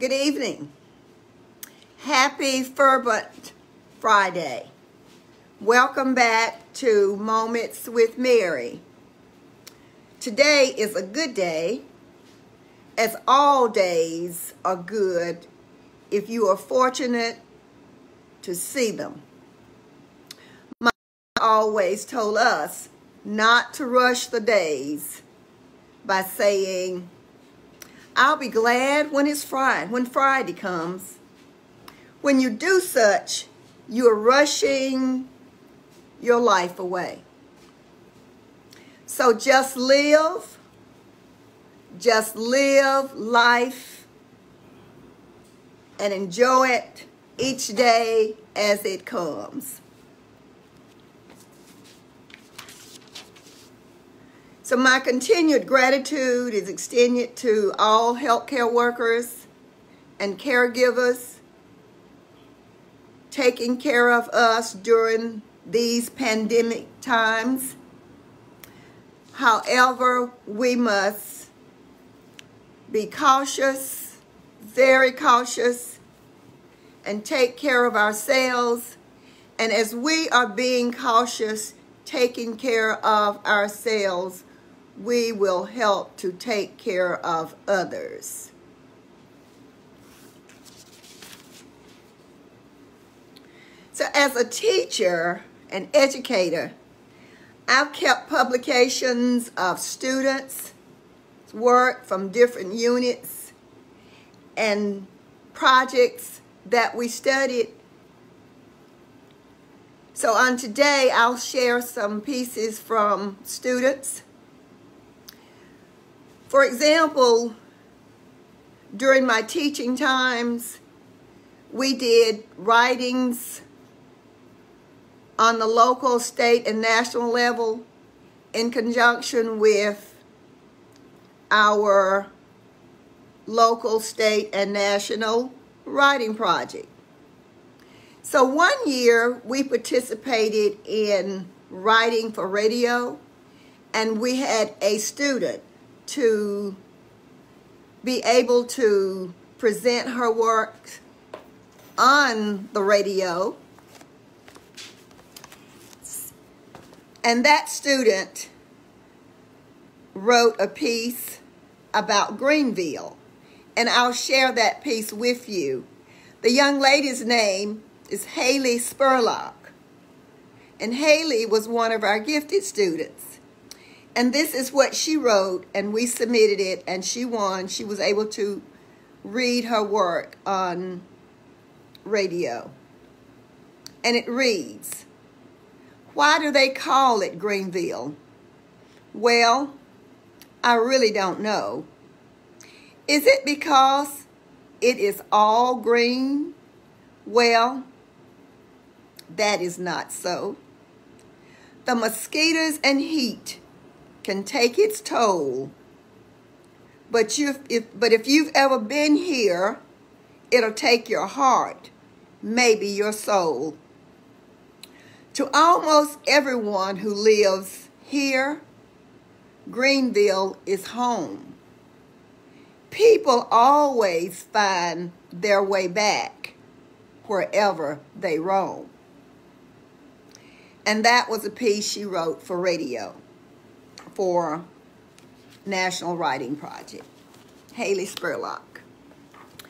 Good evening. Happy Fervent Friday. Welcome back to Moments with Mary. Today is a good day, as all days are good if you are fortunate to see them. My always told us not to rush the days by saying, I'll be glad when it's Friday, when Friday comes. When you do such, you are rushing your life away. So just live, just live life and enjoy it each day as it comes. So my continued gratitude is extended to all healthcare workers and caregivers taking care of us during these pandemic times. However, we must be cautious, very cautious, and take care of ourselves. And as we are being cautious, taking care of ourselves, we will help to take care of others. So as a teacher and educator, I've kept publications of students' work from different units and projects that we studied. So on today, I'll share some pieces from students for example, during my teaching times, we did writings on the local, state, and national level in conjunction with our local, state, and national writing project. So one year we participated in writing for radio and we had a student to be able to present her work on the radio. And that student wrote a piece about Greenville. And I'll share that piece with you. The young lady's name is Haley Spurlock. And Haley was one of our gifted students. And this is what she wrote, and we submitted it, and she won. She was able to read her work on radio. And it reads, Why do they call it Greenville? Well, I really don't know. Is it because it is all green? Well, that is not so. The mosquitoes and heat can take its toll. But you if but if you've ever been here, it'll take your heart, maybe your soul. To almost everyone who lives here, Greenville is home. People always find their way back wherever they roam. And that was a piece she wrote for radio for National Writing Project. Haley Spurlock.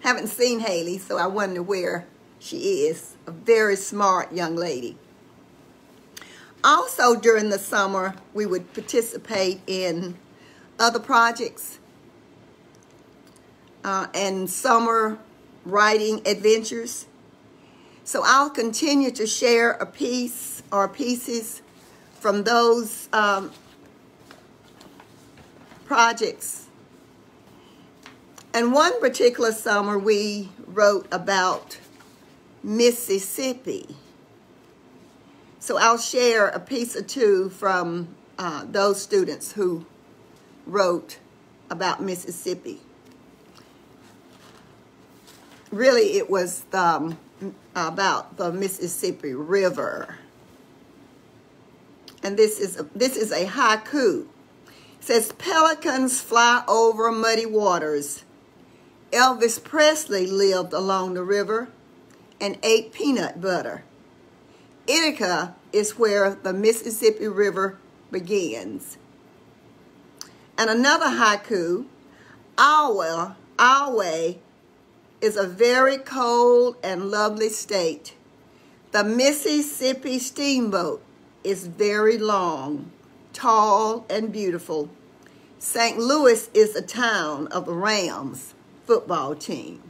Haven't seen Haley, so I wonder where she is. A very smart young lady. Also, during the summer, we would participate in other projects uh, and summer writing adventures. So I'll continue to share a piece or pieces from those um, projects. And one particular summer, we wrote about Mississippi. So I'll share a piece or two from uh, those students who wrote about Mississippi. Really, it was um, about the Mississippi River. And this is a, this is a haiku says pelicans fly over muddy waters Elvis Presley lived along the river and ate peanut butter. Itasca is where the Mississippi River begins. And another haiku, Iowa is a very cold and lovely state. The Mississippi steamboat is very long, tall, and beautiful. St. Louis is a town of the Rams football team.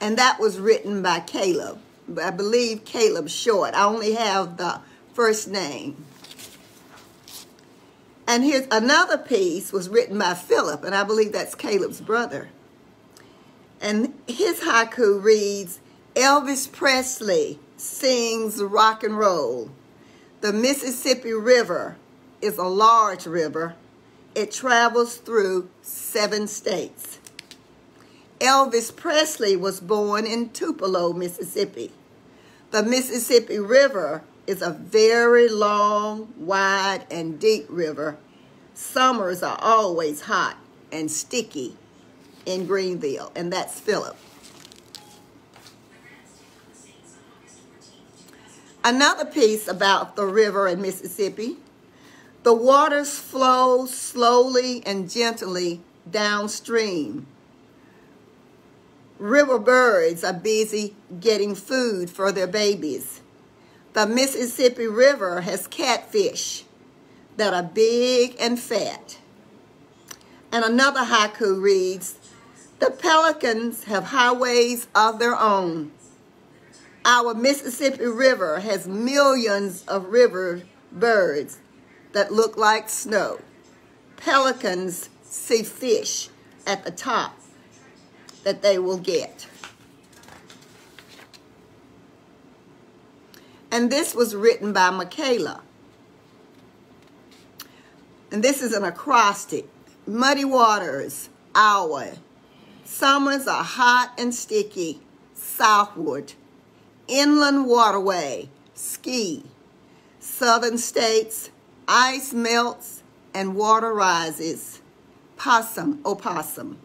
And that was written by Caleb. I believe Caleb Short. I only have the first name. And here's another piece was written by Philip, and I believe that's Caleb's brother. And his haiku reads, Elvis Presley sings rock and roll. The Mississippi River is a large river. It travels through seven states. Elvis Presley was born in Tupelo, Mississippi. The Mississippi River is a very long, wide, and deep river. Summers are always hot and sticky in Greenville, and that's Philip. Another piece about the river in Mississippi. The waters flow slowly and gently downstream. River birds are busy getting food for their babies. The Mississippi River has catfish that are big and fat. And another haiku reads, the pelicans have highways of their own. Our Mississippi River has millions of river birds that look like snow. Pelicans see fish at the top that they will get. And this was written by Michaela. And this is an acrostic. Muddy waters, our. Summers are hot and sticky, southward. Inland waterway, ski. Southern states, ice melts and water rises. Possum, oh, opossum.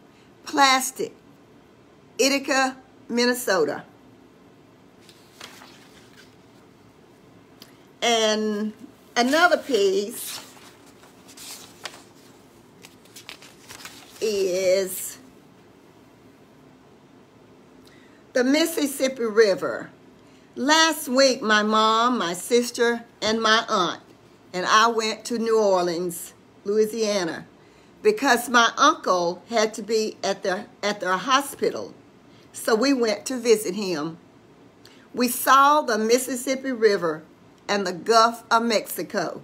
Plastic, Itasca, Minnesota. And another piece is the Mississippi River. Last week, my mom, my sister, and my aunt and I went to New Orleans, Louisiana, because my uncle had to be at the, at the hospital. So we went to visit him. We saw the Mississippi River and the Gulf of Mexico.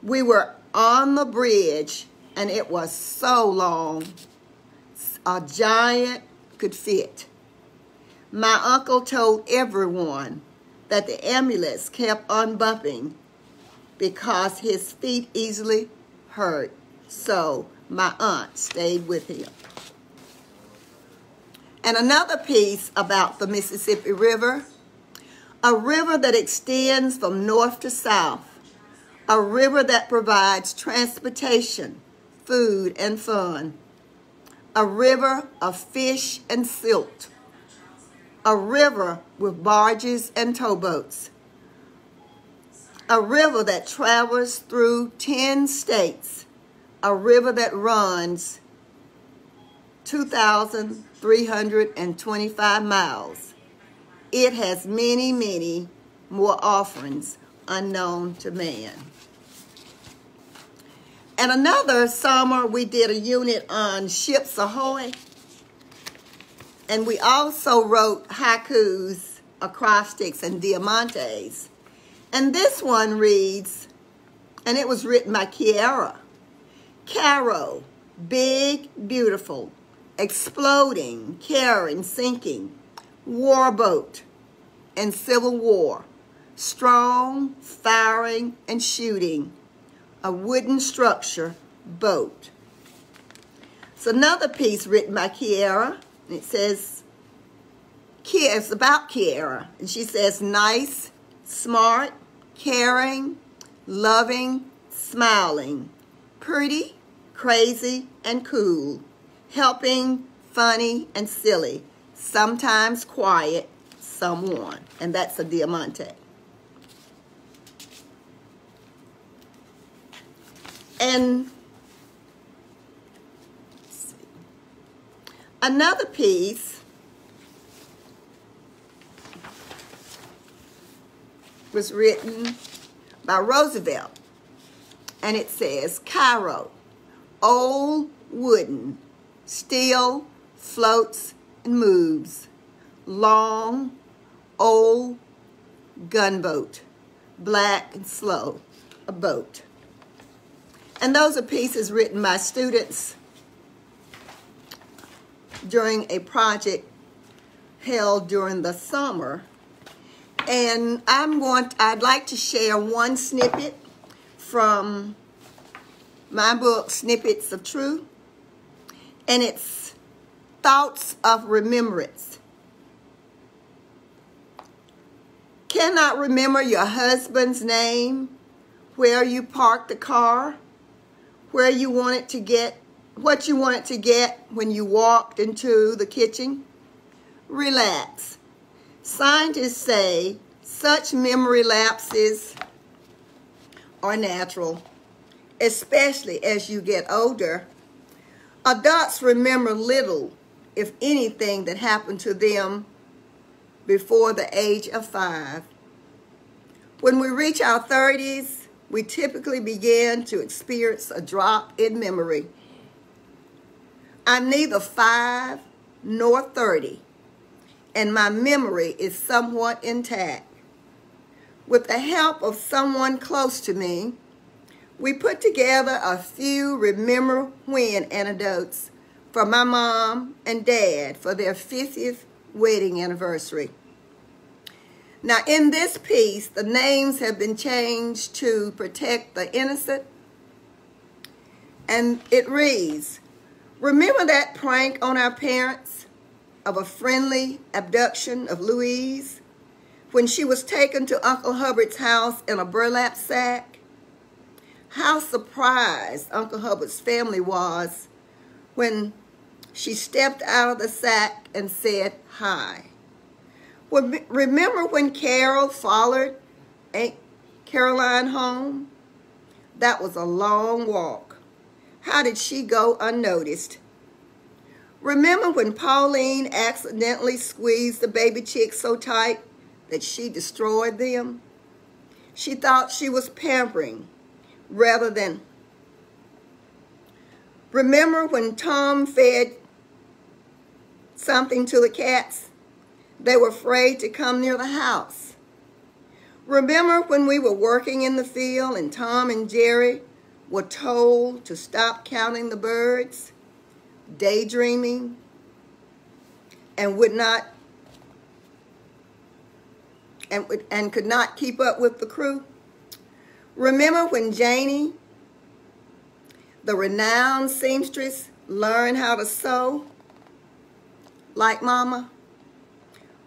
We were on the bridge and it was so long. A giant could fit. My uncle told everyone that the ambulance kept on bumping because his feet easily hurt. So my aunt stayed with him. And another piece about the Mississippi River, a river that extends from north to south, a river that provides transportation, food, and fun, a river of fish and silt, a river with barges and towboats, a river that travels through 10 states, a river that runs 2,325 miles. It has many, many more offerings unknown to man. And another summer, we did a unit on Ships Ahoy. And we also wrote haikus, acrostics, and diamantes. And this one reads, and it was written by Kiara. Cairo, big, beautiful, exploding, caring, sinking, warboat, and civil war, strong, firing, and shooting, a wooden structure, boat. It's another piece written by Kiara it says, Kia, it's about Kiara. And she says, nice, smart, caring, loving, smiling, pretty, crazy, and cool. helping, funny, and silly, sometimes quiet, someone. And that's a diamante. And another piece was written by Roosevelt. And it says, Cairo, old wooden, still floats and moves. Long, old gunboat, black and slow, a boat. And those are pieces written by students during a project held during the summer. And I'm going to, I'd like to share one snippet from my book, Snippets of Truth. And it's Thoughts of Remembrance. Cannot remember your husband's name, where you parked the car, where you wanted to get, what you wanted to get when you walked into the kitchen? Relax. Scientists say such memory lapses are natural, especially as you get older. Adults remember little, if anything, that happened to them before the age of five. When we reach our 30s, we typically begin to experience a drop in memory. I'm neither 5 nor 30, and my memory is somewhat intact. With the help of someone close to me, we put together a few remember when anecdotes for my mom and dad for their 50th wedding anniversary. Now, in this piece, the names have been changed to protect the innocent. And it reads, Remember that prank on our parents of a friendly abduction of Louise when she was taken to Uncle Hubbard's house in a burlap sack? How surprised Uncle Hubbard's family was when she stepped out of the sack and said hi. Remember when Carol followed Aunt Caroline home? That was a long walk. How did she go unnoticed? Remember when Pauline accidentally squeezed the baby chicks so tight that she destroyed them? She thought she was pampering rather than. Remember when Tom fed something to the cats? They were afraid to come near the house. Remember when we were working in the field and Tom and Jerry were told to stop counting the birds, daydreaming, and would not and, and could not keep up with the crew? Remember when Janie, the renowned seamstress, learned how to sew like Mama?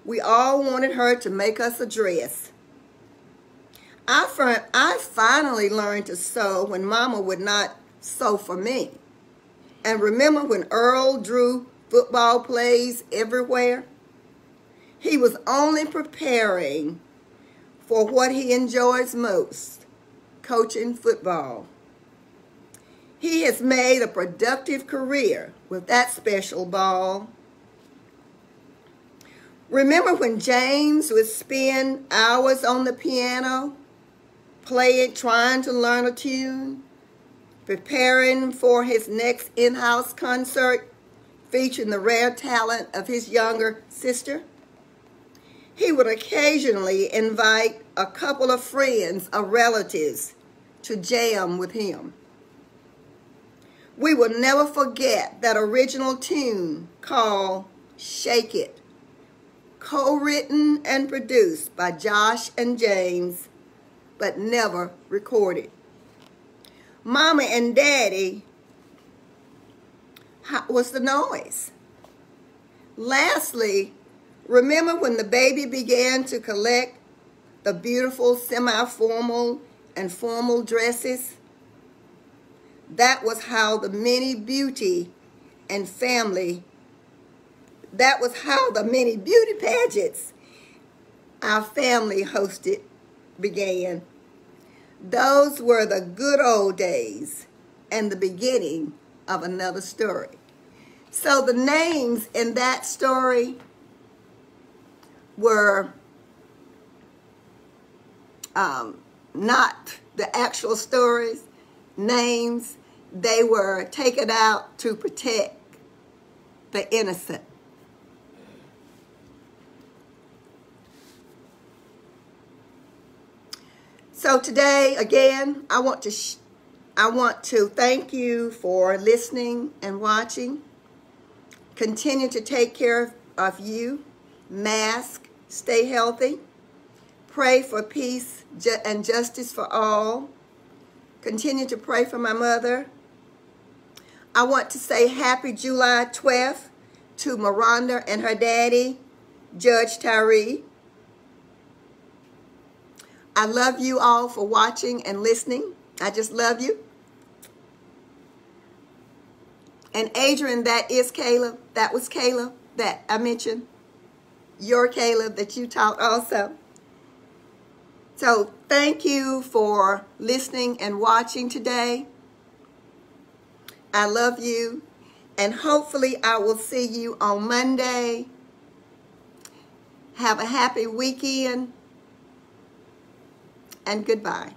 We all wanted her to make us a dress. I, I finally learned to sew when Mama would not sew for me. And remember when Earl drew football plays everywhere? He was only preparing for what he enjoys most, coaching football. He has made a productive career with that special ball Remember when James would spend hours on the piano, playing, trying to learn a tune, preparing for his next in-house concert featuring the rare talent of his younger sister? He would occasionally invite a couple of friends or relatives to jam with him. We will never forget that original tune called Shake It co-written and produced by Josh and James, but never recorded. Mama and Daddy, What's the noise? Lastly, remember when the baby began to collect the beautiful semi-formal and formal dresses? That was how the many beauty and family. That was how the many beauty pageants our family hosted began. Those were the good old days and the beginning of another story. So the names in that story were um, not the actual stories, names. They were taken out to protect the innocent. So today, again, I want to I want to thank you for listening and watching. Continue to take care of you. Mask. Stay healthy. Pray for peace and justice for all. Continue to pray for my mother. I want to say happy July 12th to Miranda and her daddy, Judge Tyree. I love you all for watching and listening. I just love you. And Adrian, that is Caleb. That was Caleb that I mentioned. Your Caleb that you taught also. So thank you for listening and watching today. I love you. And hopefully I will see you on Monday. Have a happy weekend. And goodbye.